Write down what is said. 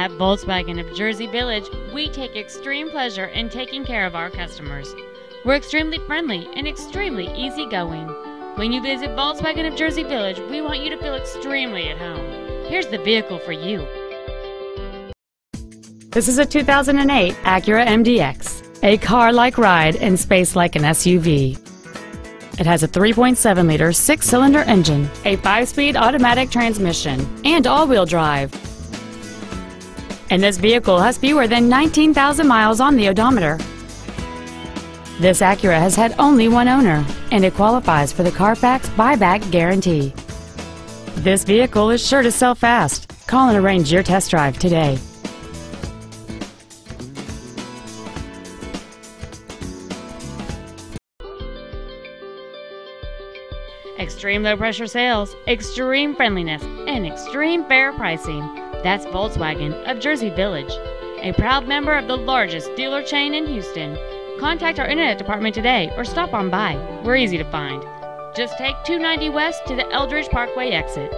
At Volkswagen of Jersey Village, we take extreme pleasure in taking care of our customers. We're extremely friendly and extremely easygoing. When you visit Volkswagen of Jersey Village, we want you to feel extremely at home. Here's the vehicle for you. This is a 2008 Acura MDX, a car-like ride and space like an SUV. It has a 3.7 liter six cylinder engine, a five speed automatic transmission, and all wheel drive. And this vehicle has fewer than 19,000 miles on the odometer. This Acura has had only one owner, and it qualifies for the Carfax buyback guarantee. This vehicle is sure to sell fast. Call and arrange your test drive today. Extreme low pressure sales, extreme friendliness, and extreme fair pricing. That's Volkswagen of Jersey Village, a proud member of the largest dealer chain in Houston. Contact our internet department today or stop on by. We're easy to find. Just take 290 West to the Eldridge Parkway exit.